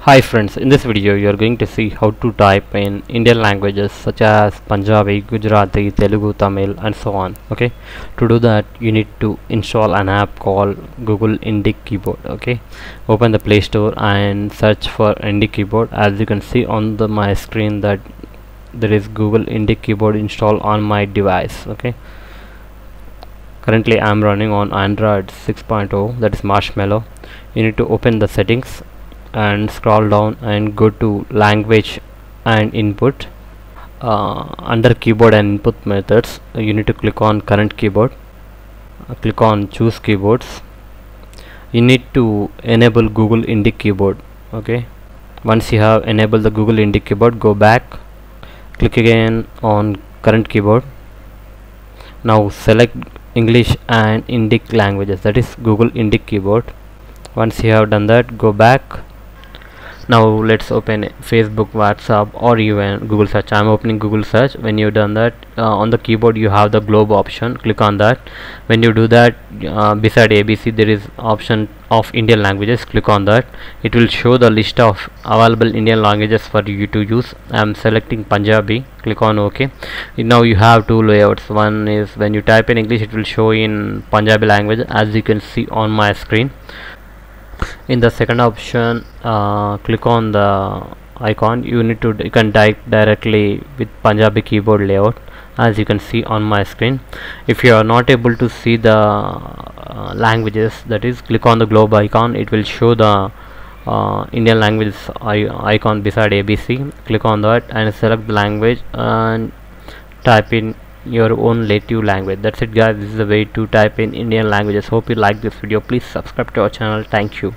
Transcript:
Hi friends, in this video you are going to see how to type in Indian languages such as Punjabi, Gujarati, Telugu, Tamil and so on. Okay, to do that you need to install an app called Google Indic Keyboard. Okay, open the Play Store and search for Indic Keyboard. As you can see on the my screen that there is Google Indic Keyboard installed on my device. Okay, currently I am running on Android 6.0 that is Marshmallow. You need to open the settings and scroll down and go to language and input. Uh, under keyboard and input methods you need to click on current keyboard. Uh, click on choose keyboards. You need to enable google indic keyboard okay? Once you have enabled the google indic keyboard go back click again on current keyboard. Now select english and indic languages that is google indic keyboard. Once you have done that go back now let's open facebook whatsapp or even google search. I'm opening google search. When you've done that uh, on the keyboard you have the globe option. Click on that. When you do that uh, beside abc there is option of indian languages. Click on that. It will show the list of available indian languages for you to use. I'm selecting punjabi. Click on ok. Now you have two layouts. One is when you type in english it will show in punjabi language as you can see on my screen in the second option uh, click on the icon. You need to you can type directly with Punjabi keyboard layout as you can see on my screen. If you are not able to see the uh, languages that is click on the globe icon. It will show the uh, Indian languages icon beside ABC click on that and select the language and type in your own native language. That's it guys. This is the way to type in indian languages. Hope you like this video. Please subscribe to our channel. Thank you